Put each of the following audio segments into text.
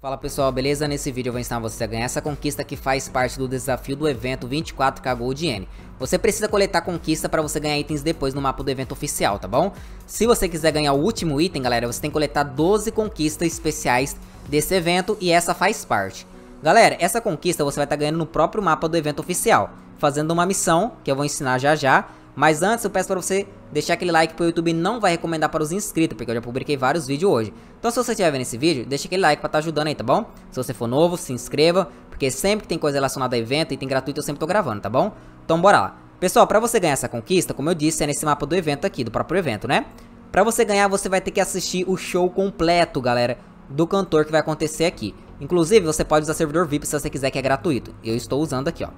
Fala pessoal, beleza? Nesse vídeo eu vou ensinar você a ganhar essa conquista que faz parte do desafio do evento 24k Gold N. Você precisa coletar conquista para você ganhar itens depois no mapa do evento oficial, tá bom? Se você quiser ganhar o último item, galera, você tem que coletar 12 conquistas especiais desse evento e essa faz parte. Galera, essa conquista você vai estar tá ganhando no próprio mapa do evento oficial, fazendo uma missão que eu vou ensinar já já, mas antes eu peço para você deixar aquele like pro YouTube não vai recomendar para os inscritos, porque eu já publiquei vários vídeos hoje. Então se você estiver vendo esse vídeo, deixa aquele like para estar tá ajudando aí, tá bom? Se você for novo, se inscreva, porque sempre que tem coisa relacionada a evento e tem gratuito eu sempre tô gravando, tá bom? Então bora lá. Pessoal, para você ganhar essa conquista, como eu disse, é nesse mapa do evento aqui, do próprio evento, né? Para você ganhar, você vai ter que assistir o show completo, galera, do cantor que vai acontecer aqui. Inclusive, você pode usar servidor VIP se você quiser, que é gratuito. Eu estou usando aqui, ó.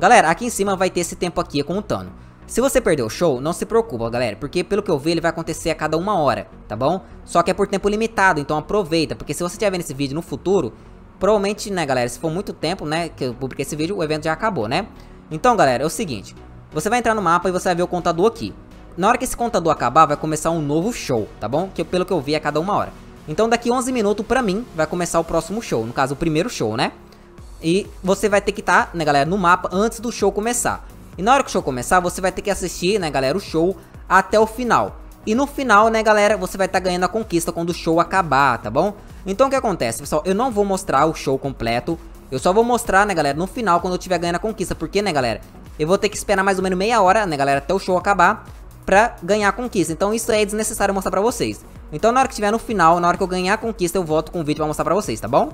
Galera, aqui em cima vai ter esse tempo aqui contando. Se você perder o show, não se preocupa, galera, porque pelo que eu vi, ele vai acontecer a cada uma hora, tá bom? Só que é por tempo limitado, então aproveita, porque se você estiver vendo esse vídeo no futuro, provavelmente, né, galera, se for muito tempo, né, que eu publiquei esse vídeo, o evento já acabou, né? Então, galera, é o seguinte, você vai entrar no mapa e você vai ver o contador aqui. Na hora que esse contador acabar, vai começar um novo show, tá bom? Que pelo que eu vi, é a cada uma hora. Então, daqui 11 minutos, pra mim, vai começar o próximo show, no caso, o primeiro show, né? E você vai ter que estar, tá, né, galera, no mapa antes do show começar. E na hora que o show começar, você vai ter que assistir, né, galera, o show até o final. E no final, né, galera, você vai estar tá ganhando a conquista quando o show acabar, tá bom? Então o que acontece, pessoal? Eu não vou mostrar o show completo. Eu só vou mostrar, né, galera, no final, quando eu estiver ganhando a conquista. Porque, né, galera, eu vou ter que esperar mais ou menos meia hora, né, galera, até o show acabar pra ganhar a conquista. Então isso é desnecessário mostrar pra vocês. Então na hora que estiver no final, na hora que eu ganhar a conquista, eu volto com o vídeo pra mostrar pra vocês, tá bom?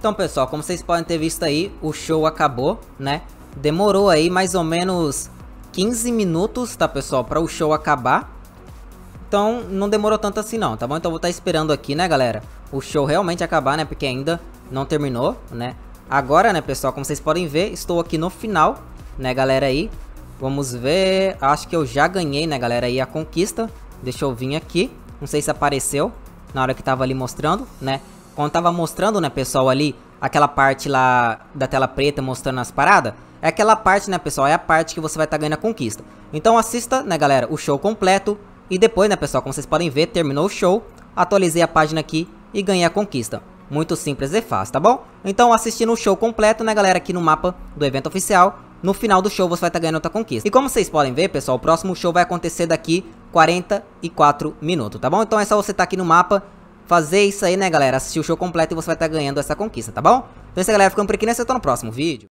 Então, pessoal, como vocês podem ter visto aí, o show acabou, né? Demorou aí mais ou menos 15 minutos, tá, pessoal, para o show acabar. Então, não demorou tanto assim não, tá bom? Então, vou estar tá esperando aqui, né, galera? O show realmente acabar, né? Porque ainda não terminou, né? Agora, né, pessoal, como vocês podem ver, estou aqui no final, né, galera aí. Vamos ver, acho que eu já ganhei, né, galera, aí a conquista. Deixa eu vir aqui, não sei se apareceu na hora que tava ali mostrando, né? Quando tava mostrando, né, pessoal, ali, aquela parte lá da tela preta mostrando as paradas, é aquela parte, né, pessoal, é a parte que você vai estar tá ganhando a conquista. Então assista, né, galera, o show completo e depois, né, pessoal, como vocês podem ver, terminou o show, atualizei a página aqui e ganhei a conquista. Muito simples e fácil, tá bom? Então assistindo o show completo, né, galera, aqui no mapa do evento oficial, no final do show você vai estar tá ganhando outra conquista. E como vocês podem ver, pessoal, o próximo show vai acontecer daqui 44 minutos, tá bom? Então é só você estar tá aqui no mapa, fazer isso aí, né, galera? Assistir o show completo e você vai estar ganhando essa conquista, tá bom? Então é isso aí, galera. Ficando por aqui, né? Eu tô no próximo vídeo.